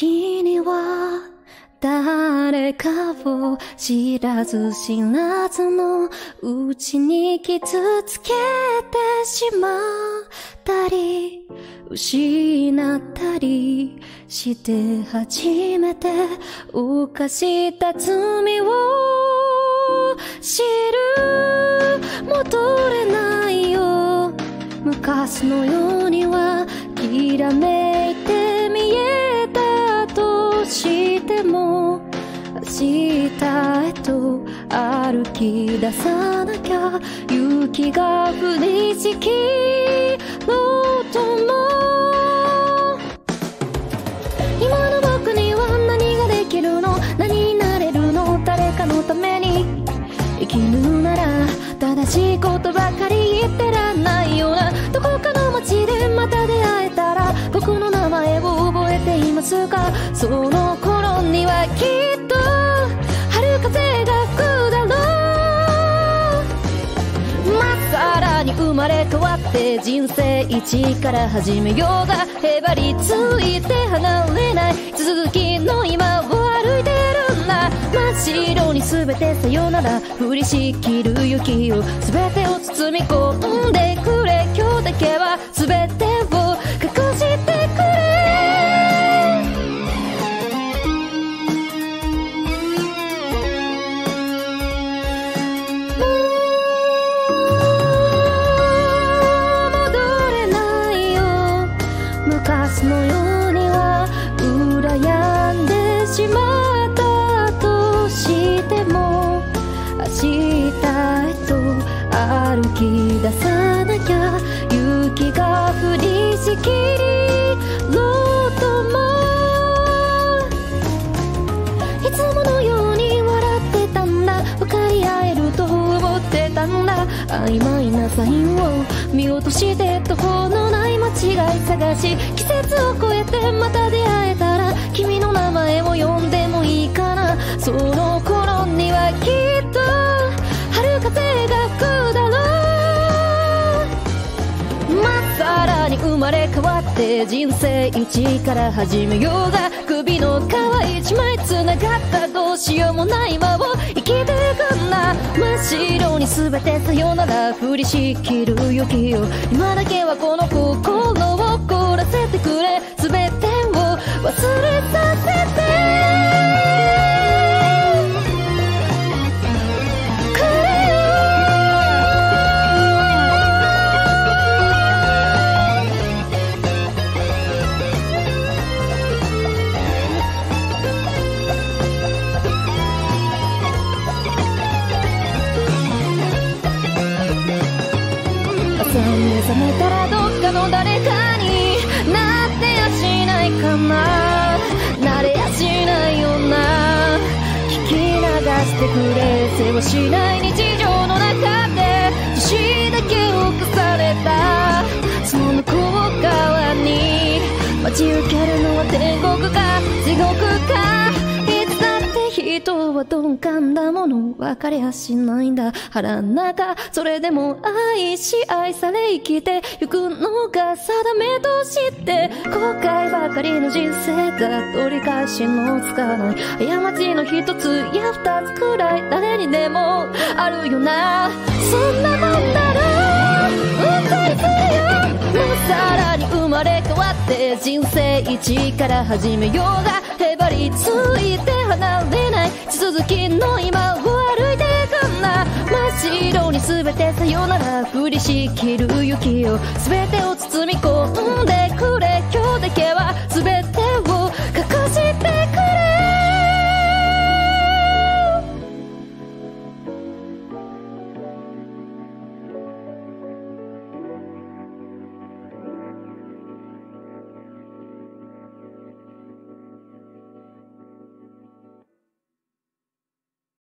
君は誰かを知らず知らずのうちに傷つけてしまったり失ったりして初めて犯した罪を知る戻れないよ昔のよ歩き出さなきゃ雪が降りしきろうとも今の僕には何ができるの何になれるの誰かのために生きるなら正しいことばかり言ってらんないようなどこかの街でまた出会えたら僕の名前を覚えていますかその頃にはきっとまれ変わって人生一から始めようがへばりついて離れない。続きの今を歩いてるんだ。真っ白に全てさよなら。降りしきる雪を全てを包み込んでくれ。今日だけは全て歩き出さなきゃ雪が降りしきろうともいつものように笑ってたんだ。分かり合えると思ってたんだ。曖昧なサインを見落として途方のない間違い探し季節を超えてまた出会えた。まれ変わって人生一から始めようが首の皮一枚繋がったどうしようもない輪を生きていくんだ真っ白に全てさよなら振りしきる雪を今だけはこの子目覚めたらどっかの誰かになってやしないかななれやしないよな聞き流してくれ世話しない日は鈍感だもの分かりやしないんだ。腹の中それでも愛し愛され生きてゆくのが定めとして後悔ばかりの人生が取り返しのつかない。過ちの一つや二つくらい誰にでもあるよな。そんなもんだろう歌いするよ。もうさらに生まれ変わって人生一から始めようが。りついて離れない。地続きの今を歩いていくんだ真っ白に全てさよなら降りしきる雪を全てを包み込んで